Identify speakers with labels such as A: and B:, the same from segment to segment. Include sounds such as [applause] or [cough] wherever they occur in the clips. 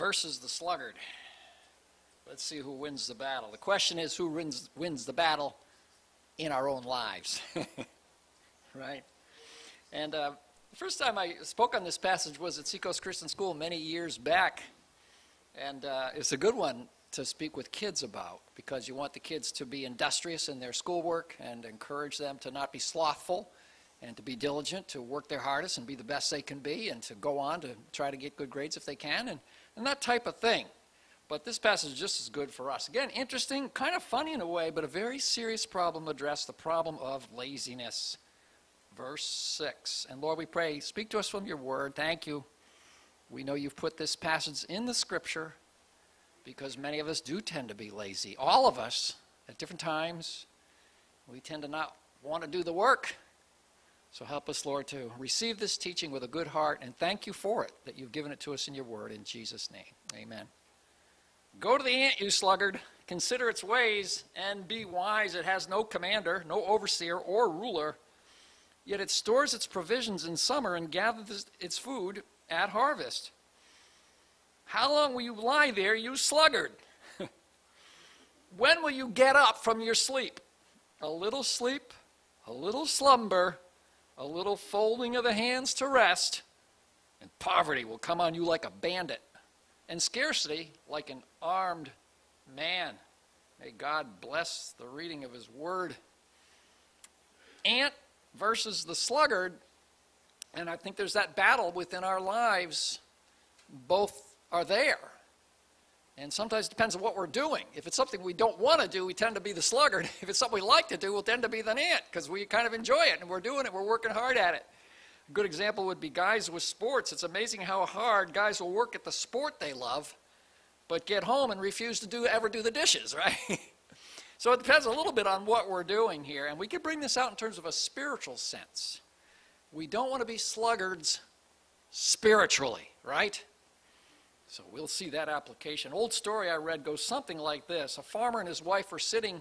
A: versus the sluggard. Let's see who wins the battle. The question is who wins, wins the battle in our own lives. [laughs] right? And uh, the first time I spoke on this passage was at Seacoast Christian School many years back. And uh, it's a good one to speak with kids about because you want the kids to be industrious in their schoolwork and encourage them to not be slothful and to be diligent, to work their hardest and be the best they can be, and to go on to try to get good grades if they can, and, and that type of thing. But this passage is just as good for us. Again, interesting, kind of funny in a way, but a very serious problem addressed the problem of laziness. Verse 6. And Lord, we pray, speak to us from your word. Thank you. We know you've put this passage in the scripture because many of us do tend to be lazy. All of us, at different times, we tend to not want to do the work. So help us, Lord, to receive this teaching with a good heart and thank you for it, that you've given it to us in your word. In Jesus' name, amen. Go to the ant, you sluggard. Consider its ways and be wise. It has no commander, no overseer or ruler. Yet it stores its provisions in summer and gathers its food at harvest. How long will you lie there, you sluggard? [laughs] when will you get up from your sleep? A little sleep, a little slumber, a little folding of the hands to rest, and poverty will come on you like a bandit, and scarcity like an armed man. May God bless the reading of His Word. Ant versus the sluggard, and I think there's that battle within our lives. Both are there. And sometimes it depends on what we're doing. If it's something we don't want to do, we tend to be the sluggard. [laughs] If it's something we like to do, we'll tend to be the ant because we kind of enjoy it and we're doing it, we're working hard at it. A good example would be guys with sports. It's amazing how hard guys will work at the sport they love, but get home and refuse to do ever do the dishes, [laughs] right? so it depends a little bit on what we're doing here. And we can bring this out in terms of a spiritual sense. We don't want to be sluggards spiritually, right? So we'll see that application. Old story I read goes something like this A farmer and his wife were sitting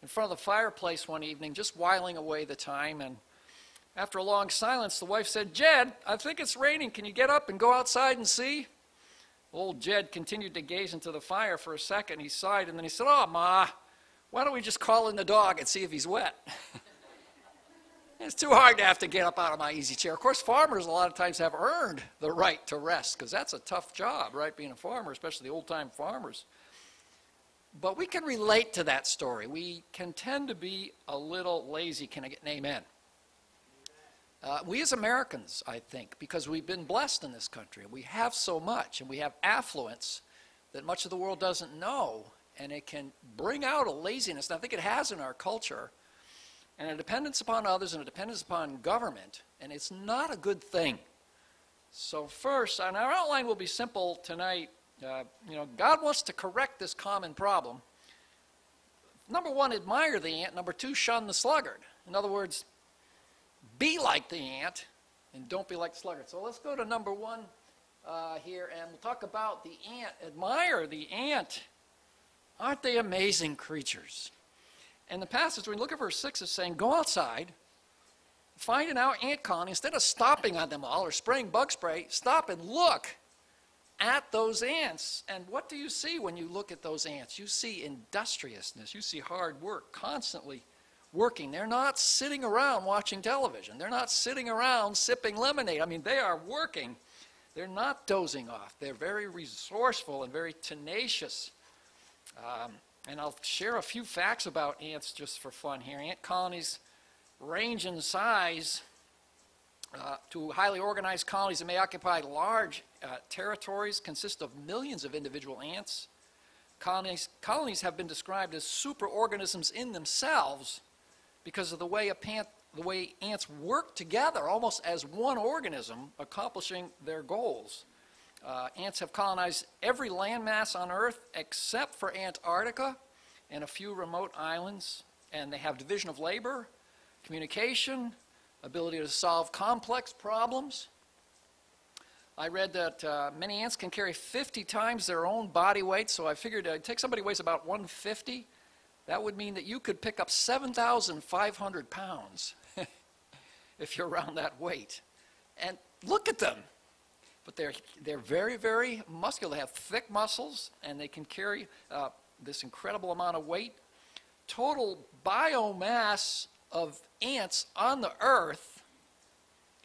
A: in front of the fireplace one evening, just whiling away the time. And after a long silence, the wife said, Jed, I think it's raining. Can you get up and go outside and see? Old Jed continued to gaze into the fire for a second. He sighed and then he said, Oh, Ma, why don't we just call in the dog and see if he's wet? [laughs] It's too hard to have to get up out of my easy chair. Of course, farmers a lot of times have earned the right to rest because that's a tough job, right, being a farmer, especially the old time farmers. But we can relate to that story. We can tend to be a little lazy. Can I get an amen? Uh, we as Americans, I think, because we've been blessed in this country, we have so much and we have affluence that much of the world doesn't know, and it can bring out a laziness. And I think it has in our culture and a dependence upon others and a dependence upon government, and it's not a good thing. So first, and our outline will be simple tonight. Uh, you know, God wants to correct this common problem. Number one, admire the ant. Number two, shun the sluggard. In other words, be like the ant and don't be like the sluggard. So let's go to number one uh, here, and we'll talk about the ant. Admire the ant. Aren't they amazing creatures? And the passage, when you look at verse 6, is saying, Go outside, find an ant colony. Instead of stopping on them all or spraying bug spray, stop and look at those ants. And what do you see when you look at those ants? You see industriousness, you see hard work, constantly working. They're not sitting around watching television, they're not sitting around sipping lemonade. I mean, they are working. They're not dozing off. They're very resourceful and very tenacious. Um, and I'll share a few facts about ants just for fun here. Ant colonies range in size uh, to highly organized colonies that may occupy large uh, territories, consist of millions of individual ants. Colonies, colonies have been described as superorganisms in themselves because of the way, pant, the way ants work together, almost as one organism, accomplishing their goals. Uh, ants have colonized every landmass on Earth except for Antarctica and a few remote islands. And they have division of labor, communication, ability to solve complex problems. I read that uh, many ants can carry 50 times their own body weight, so I figured uh, take somebody who weighs about 150. That would mean that you could pick up 7,500 pounds [laughs] if you're around that weight. And look at them. But they're, they're very, very muscular. They have thick muscles, and they can carry uh, this incredible amount of weight. Total biomass of ants on the earth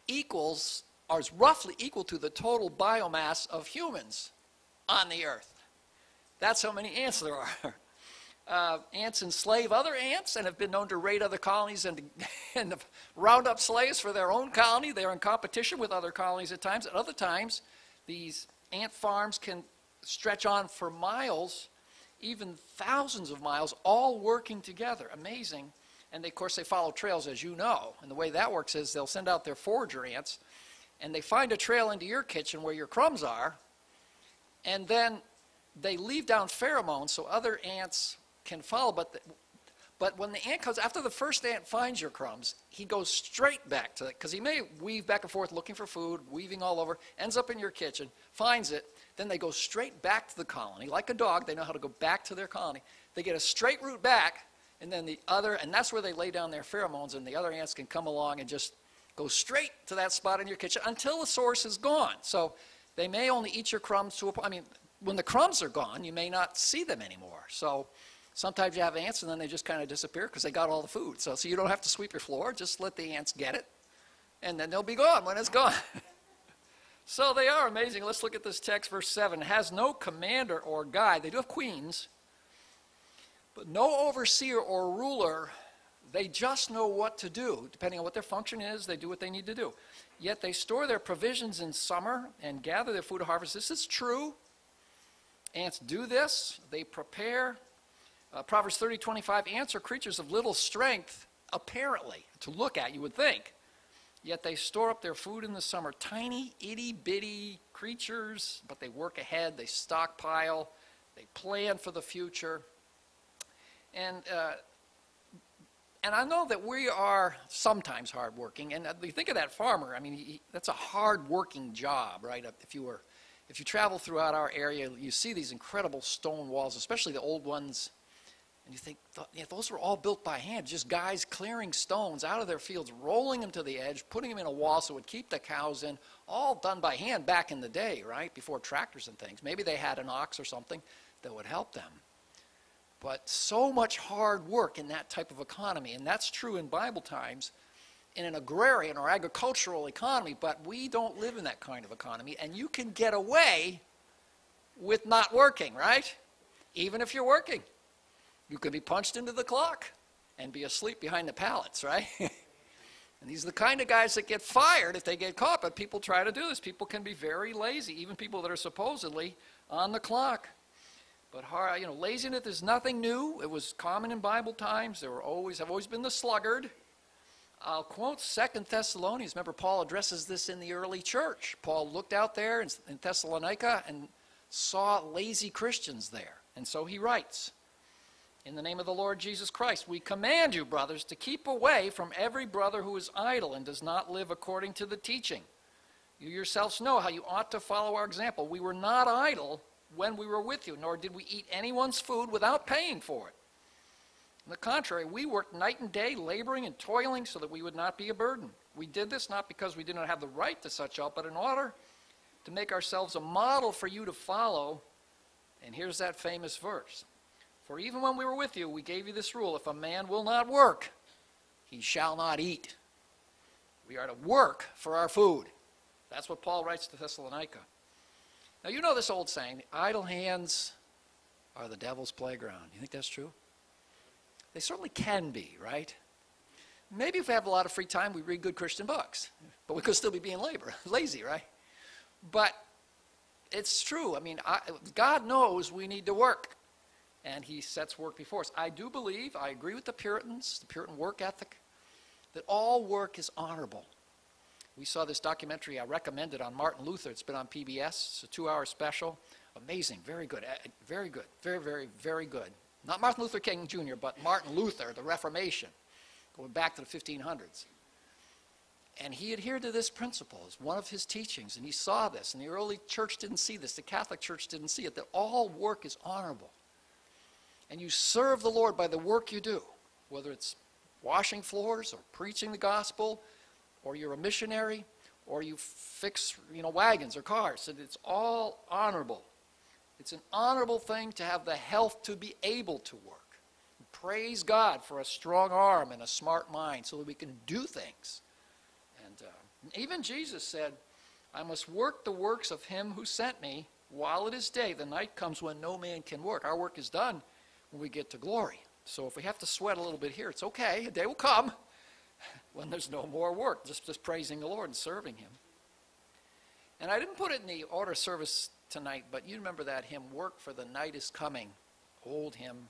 A: equals, or is roughly equal to the total biomass of humans on the earth. That's how many ants there are. [laughs] Uh, ants enslave other ants and have been known to raid other colonies and, [laughs] and round up slaves for their own colony. They're in competition with other colonies at times. At other times, these ant farms can stretch on for miles, even thousands of miles, all working together. Amazing. And they, of course, they follow trails, as you know. And the way that works is they'll send out their forager ants, and they find a trail into your kitchen where your crumbs are, and then they leave down pheromones so other ants can follow. But, the, but when the ant comes, after the first ant finds your crumbs, he goes straight back to it, because he may weave back and forth looking for food, weaving all over, ends up in your kitchen, finds it, then they go straight back to the colony. Like a dog, they know how to go back to their colony. They get a straight route back, and then the other, and that's where they lay down their pheromones, and the other ants can come along and just go straight to that spot in your kitchen until the source is gone. So they may only eat your crumbs to a point. I mean, when the crumbs are gone, you may not see them anymore. So sometimes you have ants and then they just kind of disappear because they got all the food. So, so you don't have to sweep your floor, just let the ants get it, and then they'll be gone when it's gone. [laughs] so they are amazing. Let's look at this text, verse 7. Has no commander or guide. They do have queens, but no overseer or ruler. They just know what to do. Depending on what their function is, they do what they need to do. Yet they store their provisions in summer and gather their food to harvest. This is true. Ants do this. They prepare. Uh, Proverbs 30, 25, ants are creatures of little strength, apparently, to look at, you would think. Yet they store up their food in the summer. Tiny, itty bitty creatures, but they work ahead, they stockpile, they plan for the future. And, uh, and I know that we are sometimes hardworking. And uh, you think of that farmer, I mean, he, that's a hardworking job, right? If you were if you travel throughout our area, you see these incredible stone walls, especially the old ones. And you think, yeah, those were all built by hand, just guys clearing stones out of their fields, rolling them to the edge, putting them in a wall so it would keep the cows in, all done by hand back in the day, right? Before tractors and things. Maybe they had an ox or something that would help them. But so much hard work in that type of economy, and that's true in Bible times in an agrarian or agricultural economy, but we don't live in that kind of economy, and you can get away with not working, right? Even if you're working. You could be punched into the clock and be asleep behind the pallets, right? [laughs] and these are the kind of guys that get fired if they get caught, but people try to do this. People can be very lazy, even people that are supposedly on the clock. But you know, laziness is nothing new. It was common in Bible times. There were always have always been the sluggard. I'll quote Second Thessalonians. Remember, Paul addresses this in the early church. Paul looked out there in, in Thessalonica and saw lazy Christians there. And so he writes, In the name of the Lord Jesus Christ, we command you, brothers, to keep away from every brother who is idle and does not live according to the teaching. You yourselves know how you ought to follow our example. We were not idle when we were with you, nor did we eat anyone's food without paying for it. On the contrary, we worked night and day, laboring and toiling so that we would not be a burden. We did this not because we did not have the right to such help, but in order to make ourselves a model for you to follow. And here's that famous verse For even when we were with you, we gave you this rule if a man will not work, he shall not eat. We are to work for our food. That's what Paul writes to Thessalonica. Now, you know this old saying idle hands are the devil's playground. You think that's true? They certainly can be, right? Maybe if we have a lot of free time, we read good Christian books, but we could still be being labor, [laughs] lazy, right? But it's true. I mean, I, God knows we need to work, and He sets work before us. I do believe, I agree with the Puritans, the Puritan work ethic, that all work is honorable. We saw this documentary I recommended on Martin Luther. It's been on PBS. It's a two hour special. Amazing, very good, eh, very good, very, very, very good. Not Martin Luther King Jr., but Martin Luther, the Reformation, going back to the 1500s. And he adhered to this principle as one of his teachings, and he saw this, and the early church didn't see this, the Catholic Church didn't see it, that all work is honorable. And you serve the Lord by the work you do, whether it's washing floors or preaching the gospel, or you're a missionary, or you fix, you know, wagons or cars. So it's all honorable. It's an honorable thing to have the health to be able to work. Praise God for a strong arm and a smart mind so that we can do things. And uh, even Jesus said, I must work the works of him who sent me while it is day. The night comes when no man can work. Our work is done when we get to glory. So if we have to sweat a little bit here, it's okay. A day will come [laughs] when there's no more work, just, just praising the Lord and serving him. And I didn't put it in the order service tonight, but you remember that hymn, Work for the Night is Coming, old hymn.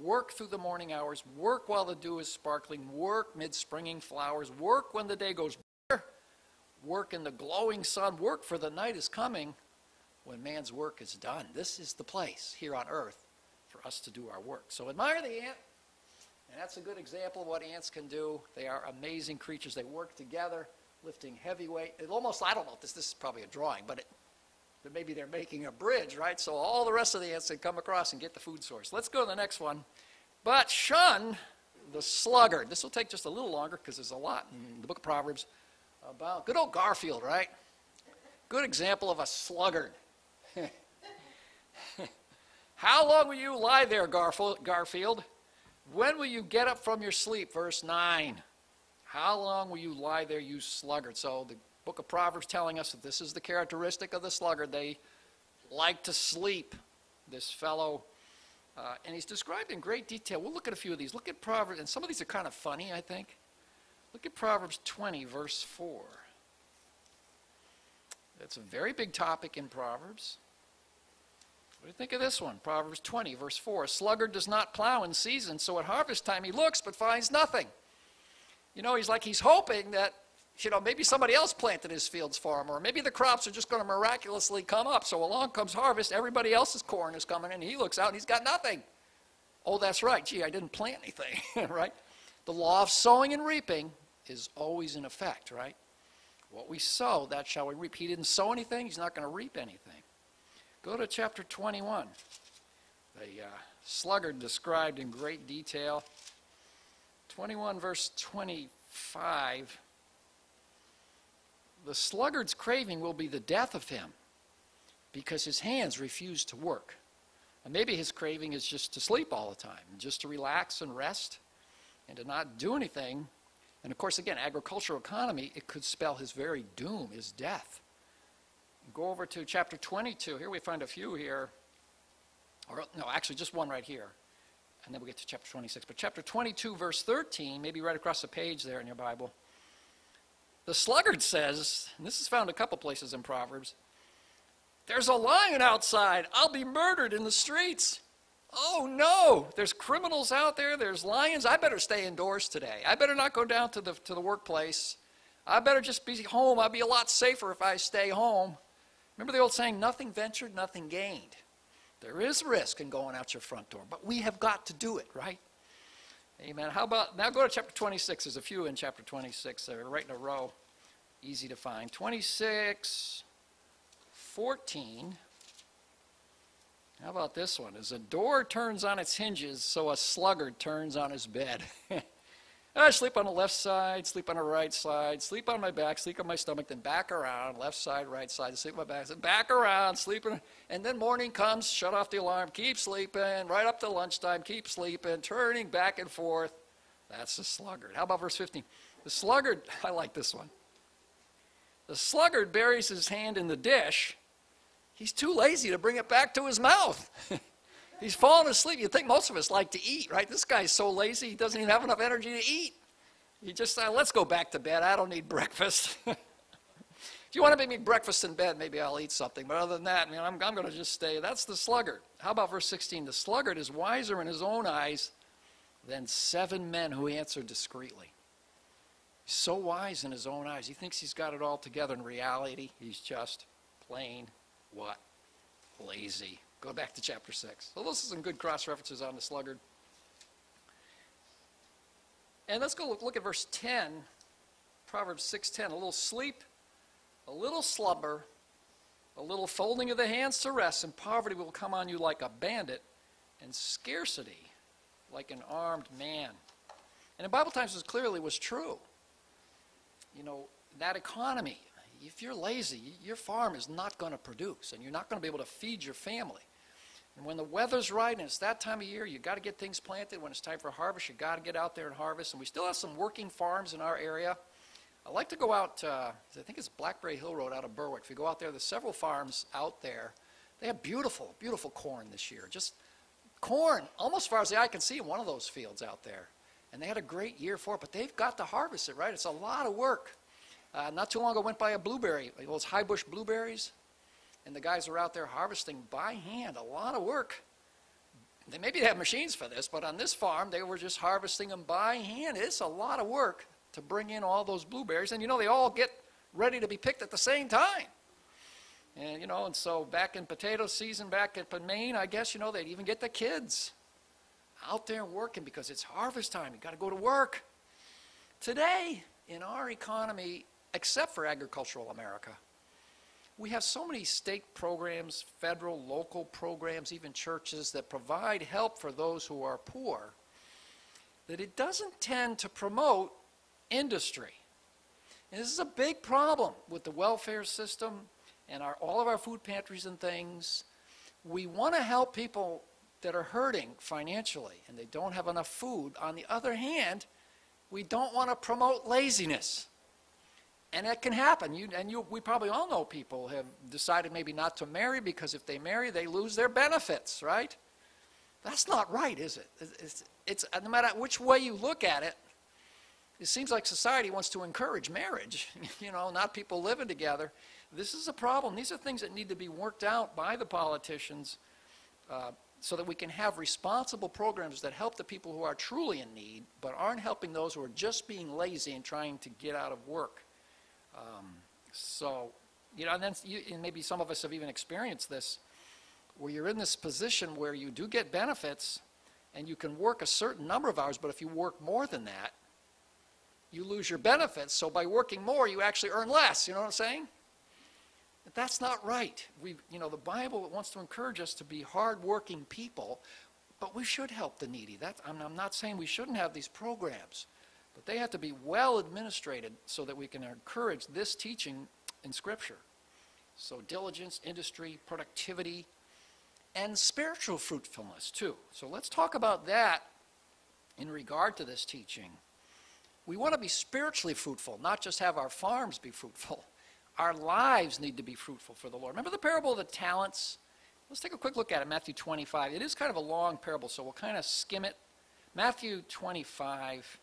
A: Work through the morning hours, work while the dew is sparkling, work mid springing flowers, work when the day goes bare, work in the glowing sun, work for the night is coming when man's work is done. This is the place here on earth for us to do our work. So admire the ant, and that's a good example of what ants can do. They are amazing creatures. They work together, lifting heavy weight. It almost, I don't know if this, this is probably a drawing, but it, but maybe they're making a bridge, right? So all the rest of the ants can come across and get the food source. Let's go to the next one. But shun the sluggard. This will take just a little longer because there's a lot in the book of Proverbs about good old Garfield, right? Good example of a sluggard. How long will you lie there, Garfield? When will you get up from your sleep? Verse 9. How long will you lie there, you sluggard? So the book of Proverbs telling us that this is the characteristic of the sluggard. They like to sleep, this fellow. Uh, and he's described in great detail. We'll look at a few of these. Look at Proverbs, and some of these are kind of funny, I think. Look at Proverbs 20, verse 4. That's a very big topic in Proverbs. What do you think of this one? Proverbs 20, verse 4. A sluggard does not plow in season, so at harvest time he looks but finds nothing. You know, he's like he's hoping that you know, maybe somebody else planted his fields for him, or maybe the crops are just going to miraculously come up. So along comes harvest, everybody else's corn is coming in, and he looks out and he's got nothing. Oh, that's right. Gee, I didn't plant anything, [laughs] right? The law of sowing and reaping is always in effect, right? What we sow, that shall we reap. He didn't sow anything, he's not going to reap anything. Go to chapter 21. The uh, sluggard described in great detail. 21, verse 25 the sluggard's craving will be the death of him because his hands refuse to work. And maybe his craving is just to sleep all the time, just to relax and rest and to not do anything. And of course, again, agricultural economy, it could spell his very doom, his death. Go over to chapter 22. Here we find a few here. Or, no, actually, just one right here. And then we get to chapter 26. But chapter 22, verse 13, maybe right across the page there in your Bible. The sluggard says, and this is found a couple places in Proverbs, there's a lion outside. I'll be murdered in the streets. Oh no, there's criminals out there, there's lions. I better stay indoors today. I better not go down to the, to the workplace. I better just be home. I'll be a lot safer if I stay home. Remember the old saying, nothing ventured, nothing gained. There is risk in going out your front door, but we have got to do it, right? Amen. How about, now go to chapter 26. There's a few in chapter 26 that are right in a row. Easy to find. 26, 14. How about this one? As a door turns on its hinges, so a sluggard turns on his bed. [laughs] I sleep on the left side, sleep on the right side, sleep on my back, sleep on my stomach, then back around, left side, right side, sleep on my back, then back around, sleeping, and then morning comes, shut off the alarm, keep sleeping, right up to lunchtime, keep sleeping, turning back and forth. That's the sluggard. How about verse 15? The sluggard, [laughs] I like this one. The sluggard buries his hand in the dish. He's too lazy to bring it back to his mouth. [laughs] He's falling asleep. You'd think most of us like to eat, right? This guy's so lazy, he doesn't even have enough energy to eat. He just, uh, let's go back to bed. I don't need [laughs] breakfast. [laughs] if you want to make me breakfast in bed, maybe I'll eat something. But other than that, man, I'm, I'm going to just stay. That's the sluggard. How about verse 16? The sluggard is wiser in his own eyes than seven men who answer discreetly. He's so wise in his own eyes. He thinks he's got it all together. In reality, he's just plain what? Lazy. Go back to chapter 6. So those are some good cross references on the sluggard. And let's go look, look at verse 10, Proverbs 6:10. A little sleep, a little slumber, a little folding of the hands to rest, and poverty will come on you like a bandit, and scarcity like an armed man. And in Bible times, this clearly was true. You know, that economy, if you're lazy, your farm is not going to produce, and you're not going to be able to feed your family. And when the weather's right and it's that time of year, you got to get things planted. When it's time for harvest, you got to get out there and harvest. And we still have some working farms in our area. I like to go out, uh, I think it's Blackberry Hill Road out of Berwick. If you go out there, there's several farms out there. They have beautiful, beautiful corn this year. Just corn, almost as far as the eye can see in one of those fields out there. And they had a great year for it, but they've got to harvest it, right? It's a lot of work. Uh, not too long ago, I went by a blueberry, those high bush blueberries, and the guys were out there harvesting by hand, a lot of work. They maybe have machines for this, but on this farm, they were just harvesting them by hand. It's a lot of work to bring in all those blueberries. And you know, they all get ready to be picked at the same time. And you know, and so back in potato season, back up in Maine, I guess, you know, they'd even get the kids out there working because it's harvest time. You got to go to work. Today, in our economy, except for agricultural America, we have so many state programs, federal, local programs, even churches that provide help for those who are poor, that it doesn't tend to promote industry. And this is a big problem with the welfare system and our, all of our food pantries and things. We want to help people that are hurting financially and they don't have enough food. On the other hand, we don't want to promote laziness. And it can happen. You, and you, we probably all know people have decided maybe not to marry because if they marry, they lose their benefits, right? That's not right, is it? It's, it's, no matter which way you look at it, it seems like society wants to encourage marriage, [laughs] you know, not people living together. This is a problem. These are things that need to be worked out by the politicians uh, so that we can have responsible programs that help the people who are truly in need, but aren't helping those who are just being lazy and trying to get out of work. Um, so, you know, and then you, and maybe some of us have even experienced this, where you're in this position where you do get benefits and you can work a certain number of hours, but if you work more than that, you lose your benefits. So by working more, you actually earn less. You know what I'm saying? But that's not right. We, you know, the Bible wants to encourage us to be hardworking people, but we should help the needy. That, I'm, I'm not saying we shouldn't have these programs, but they have to be well administrated so that we can encourage this teaching in Scripture. So diligence, industry, productivity, and spiritual fruitfulness too. So let's talk about that in regard to this teaching. We want to be spiritually fruitful, not just have our farms be fruitful. [laughs] Our lives need to be fruitful for the Lord. Remember the parable of the talents? Let's take a quick look at it, Matthew 25. It is kind of a long parable, so we'll kind of skim it. Matthew 25,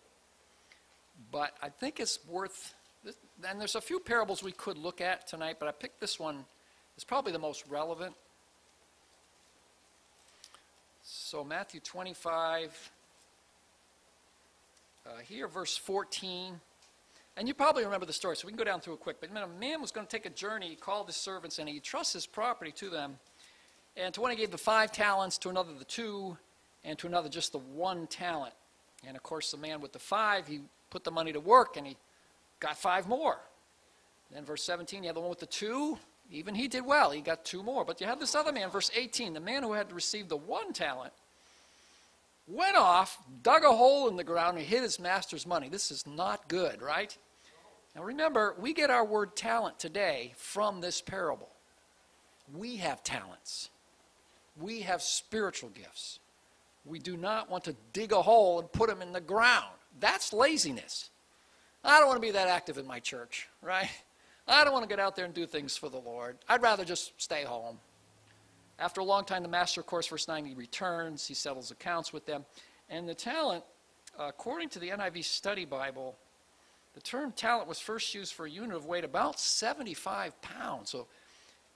A: but I think it's worth, and there's a few parables we could look at tonight, but I picked this one. It's probably the most relevant. So, Matthew 25, uh, here, verse 14. And you probably remember the story, so we can go down through it quick. But a man was going to take a journey. He called his servants, and he trusts his property to them. And to one he gave the five talents, to another the two, and to another just the one talent. And of course, the man with the five, he put the money to work, and he got five more. Then verse 17, you have the one with the two. Even he did well. He got two more. But you have this other man, verse 18, the man who had received the one talent went off, dug a hole in the ground, and hid his master's money. This is not good, right? Now remember, we get our word talent today from this parable. We have talents, we have spiritual gifts. We do not want to dig a hole and put them in the ground. That's laziness. I don't want to be that active in my church, right? I don't want to get out there and do things for the Lord. I'd rather just stay home. After a long time, the master, of course, verse 9, he returns, he settles accounts with them. And the talent, according to the NIV Study Bible, the term talent was first used for a unit of weight about 75 pounds. So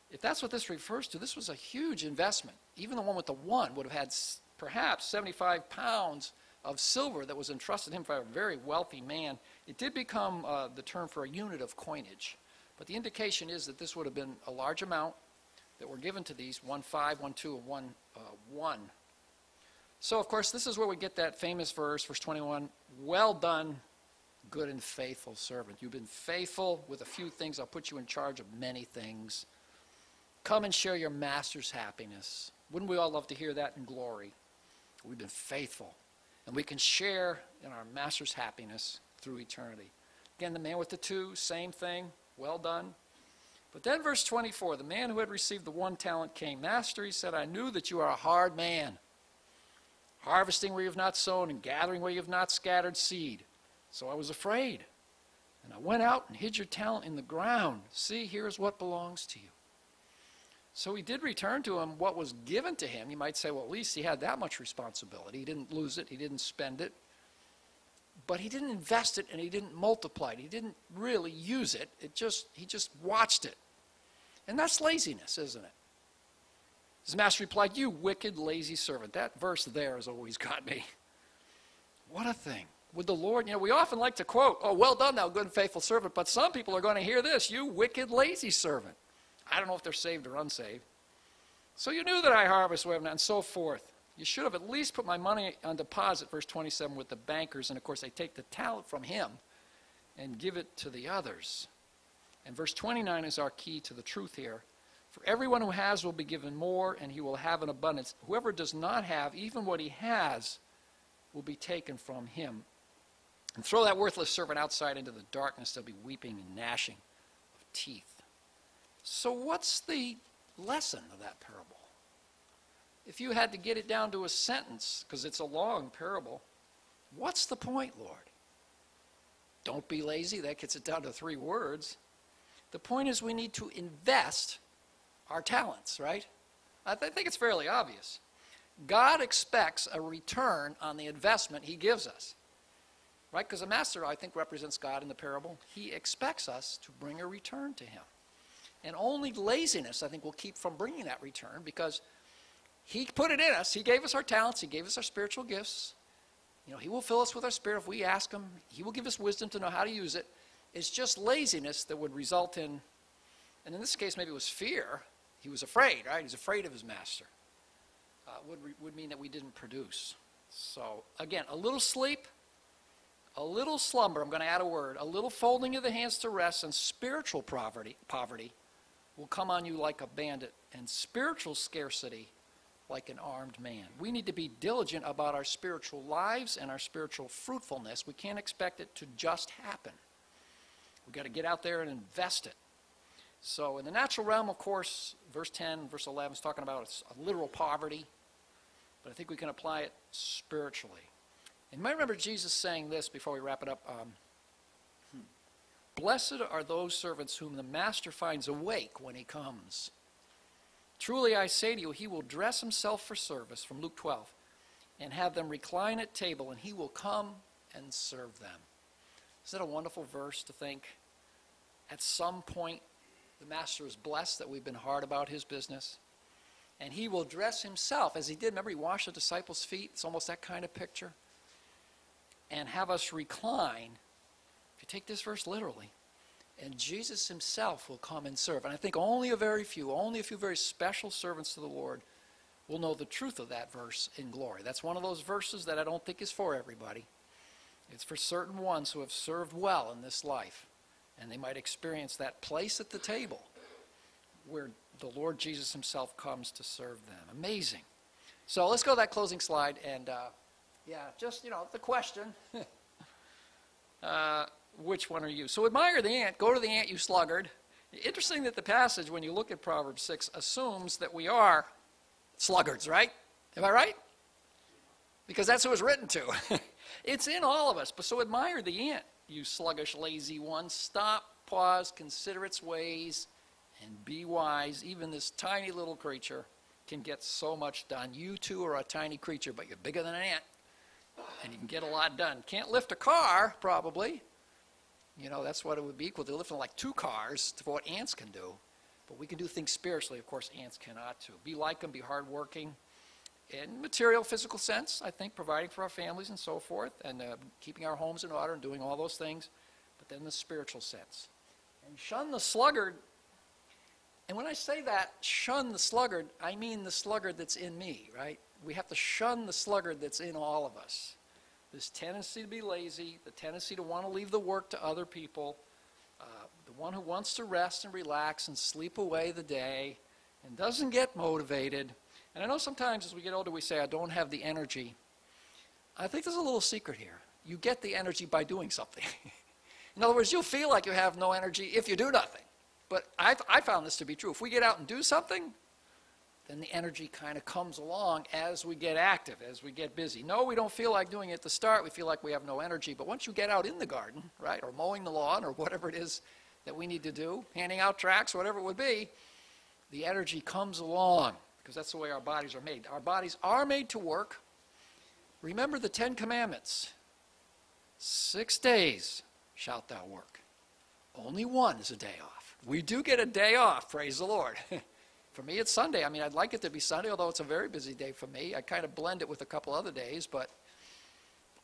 A: if that's what this refers to, this was a huge investment. Even the one with the one would have had perhaps 75 pounds of silver that was entrusted him by a very wealthy man. It did become uh, the term for a unit of coinage. But the indication is that this would have been a large amount that were given to these one five, one two, and one uh, one. So, of course, this is where we get that famous verse, verse 21 Well done, good and faithful servant. You've been faithful with a few things, I'll put you in charge of many things. Come and share your master's happiness. Wouldn't we all love to hear that in glory? We've been faithful, and we can share in our master's happiness through eternity. Again, the man with the two, same thing. Well done. But then, verse 24 the man who had received the one talent came. Master, he said, I knew that you are a hard man, harvesting where you have not sown and gathering where you have not scattered seed. So I was afraid. And I went out and hid your talent in the ground. See, here's what belongs to you. So he did return to him what was given to him. You might say, well, at least he had that much responsibility. He didn't lose it, he didn't spend it. But he didn't invest it and he didn't multiply it. He didn't really use it. It just he just watched it. And that's laziness, isn't it? His master replied, You wicked, lazy servant. That verse there has always got me. What a thing. Would the Lord, you know, we often like to quote, Oh, well done, thou good and faithful servant. But some people are going to hear this, You wicked, lazy servant. I don't know if they're saved or unsaved. So you knew that I harvest where and so forth. You should have at least put my money on deposit, verse 27, with the bankers. And of course, they take the talent from him and give it to the others. And verse 29 is our key to the truth here. For everyone who has will be given more, and he will have an abundance. Whoever does not have, even what he has, will be taken from him. And throw that worthless servant outside into the darkness. There'll be weeping and gnashing of teeth. So, what's the lesson of that parable? If you had to get it down to a sentence, because it's a long parable, what's the point, Lord? Don't be lazy. That gets it down to three words. The point is, we need to invest our talents, right? I, th- I think it's fairly obvious. God expects a return on the investment he gives us. Right? Because a master, I think, represents God in the parable. He expects us to bring a return to him. And only laziness, I think, will keep from bringing that return because he put it in us. He gave us our talents, he gave us our spiritual gifts. You know, he will fill us with our spirit if we ask him. He will give us wisdom to know how to use it. It's just laziness that would result in, and in this case, maybe it was fear. He was afraid, right? He's afraid of his master. Uh, would, would mean that we didn't produce. So, again, a little sleep, a little slumber, I'm going to add a word, a little folding of the hands to rest, and spiritual poverty, poverty will come on you like a bandit, and spiritual scarcity like an armed man. We need to be diligent about our spiritual lives and our spiritual fruitfulness. We can't expect it to just happen. We've got to get out there and invest it. So, in the natural realm, of course, verse 10, verse 11 is talking about a literal poverty, but I think we can apply it spiritually. And you might remember Jesus saying this before we wrap it up. Um, Blessed are those servants whom the master finds awake when he comes. Truly I say to you, he will dress himself for service, from Luke 12, and have them recline at table, and he will come and serve them. Isn't that a wonderful verse to think? At some point, the master is blessed that we've been hard about his business. And he will dress himself, as he did. Remember, he washed the disciples' feet? It's almost that kind of picture. And have us recline. You take this verse literally, and Jesus himself will come and serve. And I think only a very few, only a few very special servants to the Lord will know the truth of that verse in glory. That's one of those verses that I don't think is for everybody. It's for certain ones who have served well in this life, and they might experience that place at the table where the Lord Jesus himself comes to serve them. Amazing. So let's go to that closing slide, and uh, yeah, just, you know, the question. [laughs] uh, which one are you? So admire the ant, go to the ant, you sluggard. Interesting that the passage, when you look at Proverbs 6, assumes that we are sluggards, right? Am I right? Because that's who it's written to. [laughs] it's in all of us. But so admire the ant, you sluggish, lazy one. Stop, pause, consider its ways, and be wise. Even this tiny little creature can get so much done. You too are a tiny creature, but you're bigger than an ant. And you can get a lot done. Can't lift a car, probably, you know, that's what it would be equal to lifting like two cars for what ants can do. But we can do things spiritually, of course, ants cannot too. Be like them, be hardworking, in material, physical sense, I think, providing for our families and so forth, and uh, keeping our homes in order and doing all those things. But then the spiritual sense. And shun the sluggard. And when I say that, shun the sluggard, I mean the sluggard that's in me, right? We have to shun the sluggard that's in all of us this tendency to be lazy, the tendency to want to leave the work to other people, uh, the one who wants to rest and relax and sleep away the day and doesn't get motivated. And I know sometimes as we get older we say, I don't have the energy. I think there's a little secret here. You get the energy by doing something. [laughs] In other words, you'll feel like you have no energy if you do nothing. But I've, I found this to be true. If we get out and do something, then the energy kind of comes along as we get active, as we get busy. No, we don't feel like doing it at the start. We feel like we have no energy. But once you get out in the garden, right, or mowing the lawn, or whatever it is that we need to do, handing out tracts, whatever it would be, the energy comes along because that's the way our bodies are made. Our bodies are made to work. Remember the Ten Commandments six days shalt thou work, only one is a day off. We do get a day off, praise the Lord. [laughs] for me, it's Sunday. I mean, I'd like it to be Sunday, although it's a very busy day for me. I kind of blend it with a couple other days, but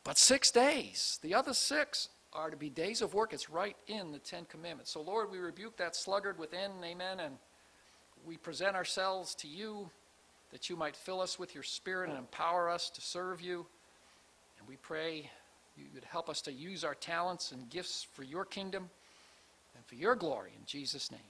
A: but six days. The other six are to be days of work. It's right in the Ten Commandments. So, Lord, we rebuke that sluggard within, amen, and we present ourselves to you that you might fill us with your Spirit and empower us to serve you. And we pray you would help us to use our talents and gifts for your kingdom and for your glory. In Jesus' name.